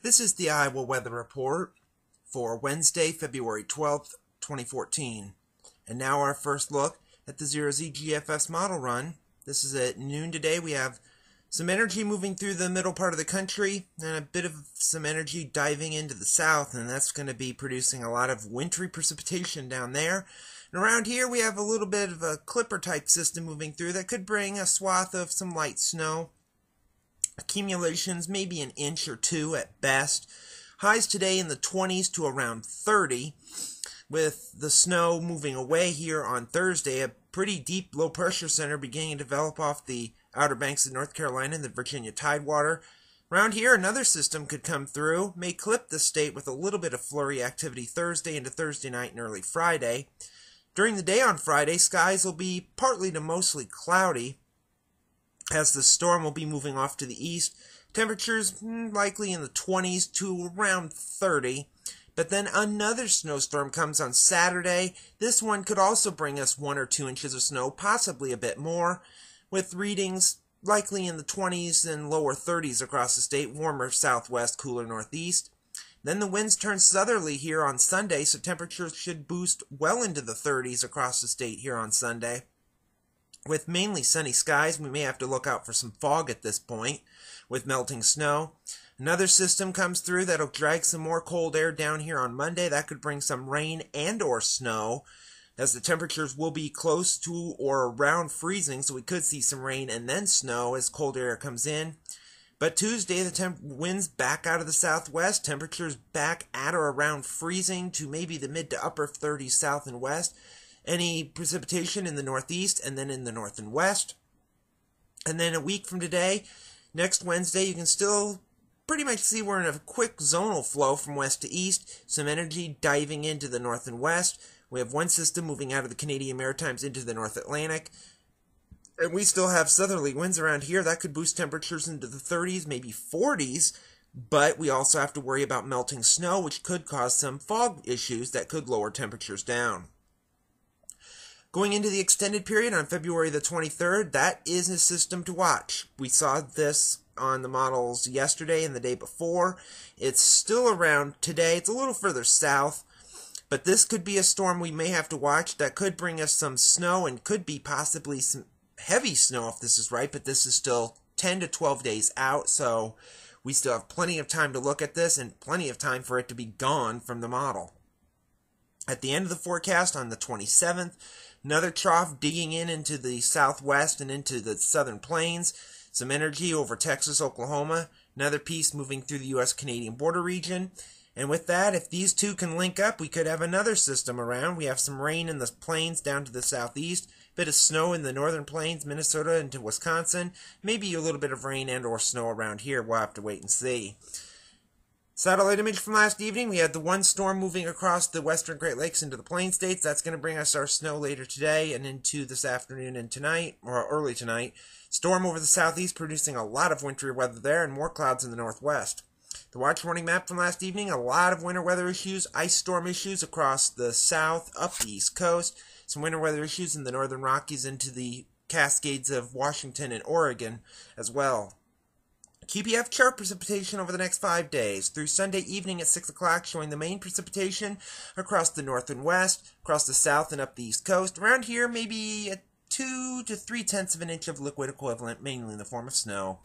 This is the Iowa Weather Report for Wednesday, February 12th, 2014. And now our first look at the 0Z GFS model run. This is at noon today. We have some energy moving through the middle part of the country and a bit of some energy diving into the south, and that's going to be producing a lot of wintry precipitation down there. And around here we have a little bit of a clipper type system moving through that could bring a swath of some light snow Accumulations maybe an inch or two at best. Highs today in the 20s to around 30. With the snow moving away here on Thursday, a pretty deep low pressure center beginning to develop off the outer banks of North Carolina and the Virginia Tidewater. Around here, another system could come through, may clip the state with a little bit of flurry activity Thursday into Thursday night and early Friday. During the day on Friday, skies will be partly to mostly cloudy, as the storm will be moving off to the east. Temperatures hmm, likely in the 20s to around 30. But then another snowstorm comes on Saturday. This one could also bring us one or two inches of snow, possibly a bit more, with readings likely in the 20s and lower 30s across the state, warmer southwest, cooler northeast. Then the winds turn southerly here on Sunday, so temperatures should boost well into the 30s across the state here on Sunday. With mainly sunny skies, we may have to look out for some fog at this point with melting snow. Another system comes through that'll drag some more cold air down here on Monday. That could bring some rain and or snow as the temperatures will be close to or around freezing, so we could see some rain and then snow as cold air comes in. But Tuesday, the temp- winds back out of the southwest, temperatures back at or around freezing to maybe the mid to upper 30s south and west any precipitation in the northeast and then in the north and west. And then a week from today, next Wednesday, you can still pretty much see we're in a quick zonal flow from west to east, some energy diving into the north and west. We have one system moving out of the Canadian Maritimes into the North Atlantic. And we still have southerly winds around here. That could boost temperatures into the 30s, maybe 40s. But we also have to worry about melting snow, which could cause some fog issues that could lower temperatures down. Going into the extended period on February the 23rd, that is a system to watch. We saw this on the models yesterday and the day before. It's still around today. It's a little further south, but this could be a storm we may have to watch that could bring us some snow and could be possibly some heavy snow if this is right, but this is still 10 to 12 days out, so we still have plenty of time to look at this and plenty of time for it to be gone from the model. At the end of the forecast on the 27th, Another trough digging in into the southwest and into the southern plains. Some energy over Texas, Oklahoma. Another piece moving through the U.S. Canadian border region. And with that, if these two can link up, we could have another system around. We have some rain in the plains down to the southeast, bit of snow in the northern plains, Minnesota into Wisconsin, maybe a little bit of rain and or snow around here. We'll have to wait and see. Satellite image from last evening, we had the one storm moving across the western Great Lakes into the Plain States. That's going to bring us our snow later today and into this afternoon and tonight, or early tonight. Storm over the southeast producing a lot of wintry weather there and more clouds in the northwest. The watch warning map from last evening, a lot of winter weather issues, ice storm issues across the south, up the east coast, some winter weather issues in the northern Rockies into the Cascades of Washington and Oregon as well. QPF chart precipitation over the next five days through Sunday evening at 6 o'clock, showing the main precipitation across the north and west, across the south and up the east coast. Around here, maybe a two to three tenths of an inch of liquid equivalent, mainly in the form of snow.